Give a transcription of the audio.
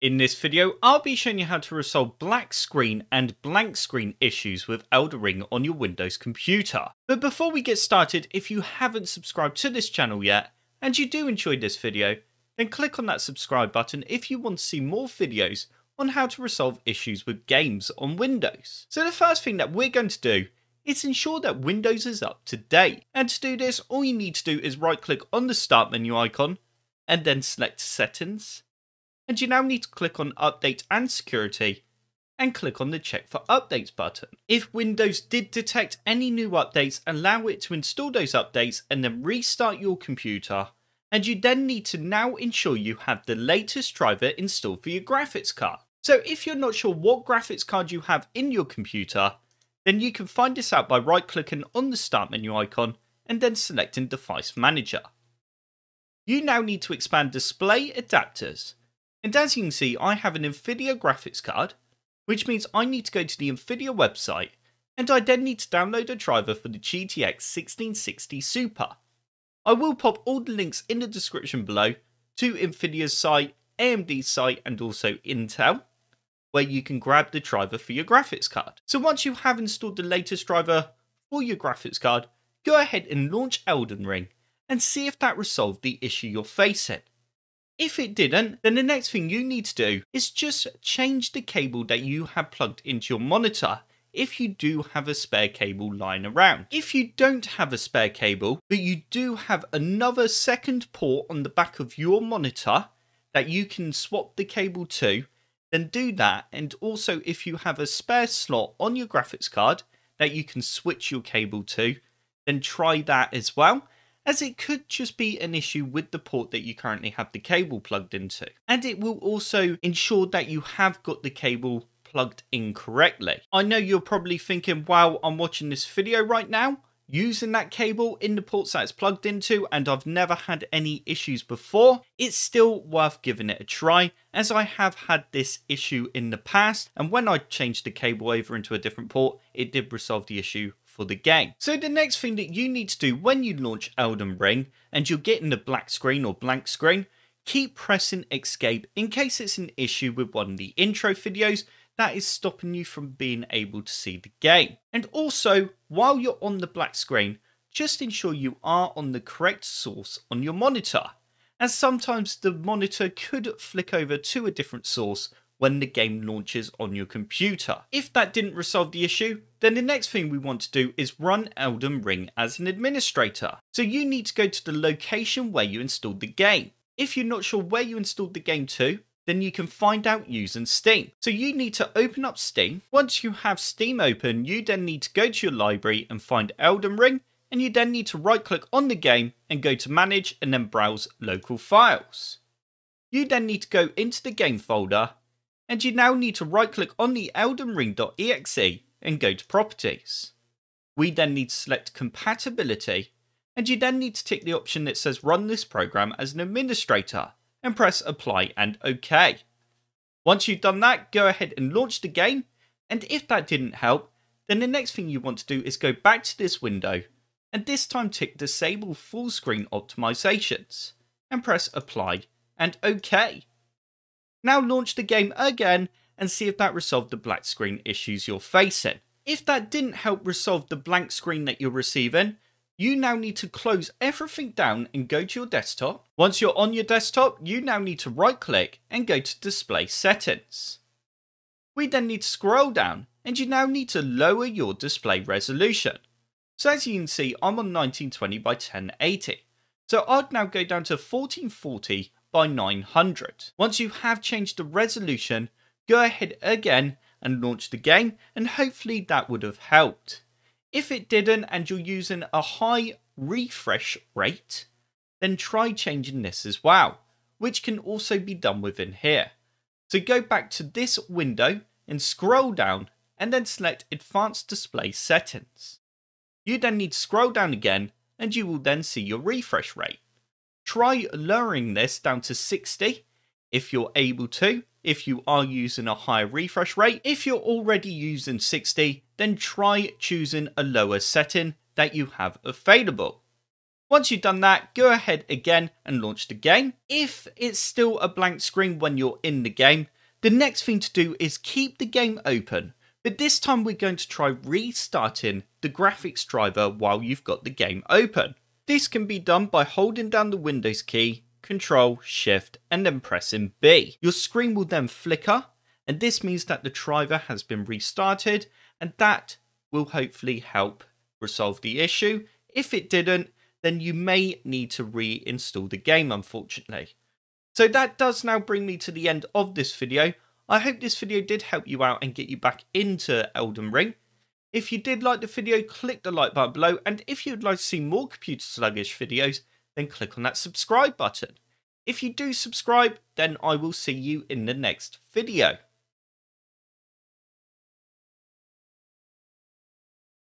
In this video, I'll be showing you how to resolve black screen and blank screen issues with Elden Ring on your Windows computer. But before we get started, if you haven't subscribed to this channel yet, and you do enjoy this video, then click on that subscribe button if you want to see more videos on how to resolve issues with games on Windows. So the first thing that we're going to do is ensure that Windows is up to date. And to do this, all you need to do is right click on the start menu icon and then select settings and you now need to click on Update and Security and click on the Check for Updates button. If Windows did detect any new updates, allow it to install those updates and then restart your computer. And you then need to now ensure you have the latest driver installed for your graphics card. So if you're not sure what graphics card you have in your computer, then you can find this out by right clicking on the Start menu icon and then selecting Device Manager. You now need to expand Display Adapters and as you can see, I have an NVIDIA graphics card, which means I need to go to the NVIDIA website, and I then need to download a driver for the GTX 1660 Super. I will pop all the links in the description below to NVIDIA's site, AMD's site, and also Intel, where you can grab the driver for your graphics card. So once you have installed the latest driver for your graphics card, go ahead and launch Elden Ring and see if that resolved the issue you're facing. If it didn't, then the next thing you need to do is just change the cable that you have plugged into your monitor if you do have a spare cable lying around. If you don't have a spare cable, but you do have another second port on the back of your monitor that you can swap the cable to, then do that. And also, if you have a spare slot on your graphics card that you can switch your cable to, then try that as well as it could just be an issue with the port that you currently have the cable plugged into. And it will also ensure that you have got the cable plugged in correctly. I know you're probably thinking, wow, I'm watching this video right now using that cable in the ports that it's plugged into and I've never had any issues before, it's still worth giving it a try as I have had this issue in the past and when I changed the cable over into a different port, it did resolve the issue for the game. So the next thing that you need to do when you launch Elden Ring and you're getting the black screen or blank screen, keep pressing escape in case it's an issue with one of the intro videos that is stopping you from being able to see the game. And also, while you're on the black screen, just ensure you are on the correct source on your monitor, as sometimes the monitor could flick over to a different source when the game launches on your computer. If that didn't resolve the issue, then the next thing we want to do is run Elden Ring as an administrator. So you need to go to the location where you installed the game. If you're not sure where you installed the game to, then you can find out using Steam. So you need to open up Steam. Once you have Steam open, you then need to go to your library and find Elden Ring, and you then need to right click on the game and go to manage and then browse local files. You then need to go into the game folder and you now need to right click on the eldenring.exe and go to properties. We then need to select compatibility and you then need to tick the option that says run this program as an administrator and press apply and OK. Once you've done that, go ahead and launch the game and if that didn't help, then the next thing you want to do is go back to this window and this time tick disable full screen optimizations and press apply and OK. Now launch the game again and see if that resolved the black screen issues you're facing. If that didn't help resolve the blank screen that you're receiving, you now need to close everything down and go to your desktop. Once you're on your desktop, you now need to right click and go to display settings. We then need to scroll down and you now need to lower your display resolution. So as you can see, I'm on 1920 by 1080. So I'd now go down to 1440 by 900. Once you have changed the resolution, go ahead again and launch the game and hopefully that would have helped. If it didn't and you're using a high refresh rate, then try changing this as well, which can also be done within here. So go back to this window and scroll down and then select advanced display settings. You then need to scroll down again and you will then see your refresh rate. Try lowering this down to 60 if you're able to, if you are using a higher refresh rate. If you're already using 60, then try choosing a lower setting that you have available. Once you've done that, go ahead again and launch the game. If it's still a blank screen when you're in the game, the next thing to do is keep the game open, but this time we're going to try restarting the graphics driver while you've got the game open. This can be done by holding down the Windows key, Control, Shift, and then pressing B. Your screen will then flicker, and this means that the driver has been restarted, and that will hopefully help resolve the issue. If it didn't, then you may need to reinstall the game, unfortunately. So that does now bring me to the end of this video. I hope this video did help you out and get you back into Elden Ring. If you did like the video, click the like button below, and if you'd like to see more computer sluggish videos, then click on that subscribe button. If you do subscribe, then I will see you in the next video.